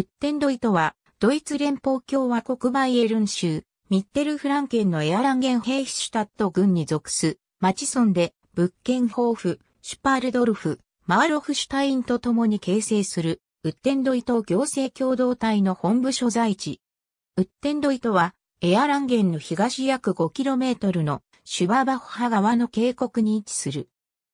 ウッテンロイトは、ドイツ連邦共和国バイエルン州、ミッテルフランケンのエアランゲンヘーヒシュタット郡に属す、マチソンで、物件豊富、シュパルドルフ、マーロフシュタインと共に形成する、ウッテンロイト行政共同体の本部所在地。ウッテンロイトは、エアランゲンの東約 5km のシュババッハ川の渓谷に位置する。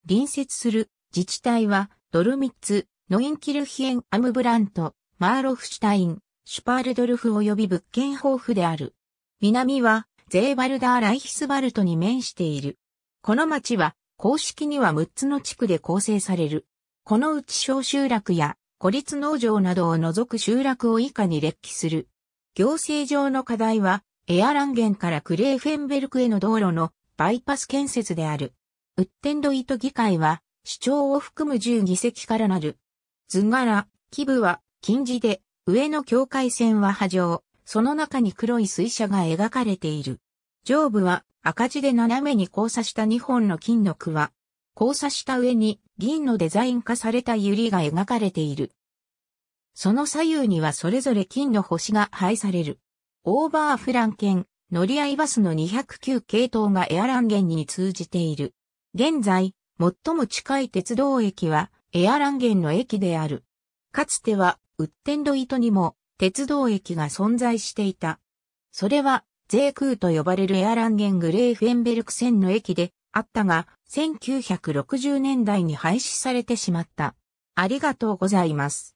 隣接する自治体は、ドルミッツ、ノインキルヒエン・アムブラント、マーロフシュタイン、シュパールドルフ及び物件豊富である。南は、ゼーバルダー・ライヒスバルトに面している。この町は、公式には6つの地区で構成される。このうち小集落や孤立農場などを除く集落を以下に列記する。行政上の課題は、エアランゲンからクレーフェンベルクへの道路のバイパス建設である。ウッテンドイト議会は、市長を含む10議席からなる。図柄、基部は、金字で、上の境界線は波状、その中に黒い水車が描かれている。上部は赤字で斜めに交差した2本の金の句は、交差した上に銀のデザイン化された百合が描かれている。その左右にはそれぞれ金の星が配される。オーバーフランケン、乗り合いバスの209系統がエアランゲンに通じている。現在、最も近い鉄道駅はエアランゲンの駅である。かつてはウッテンドイトにも鉄道駅が存在していた。それは、ゼークーと呼ばれるエアランゲングレーフェンベルク線の駅であったが、1960年代に廃止されてしまった。ありがとうございます。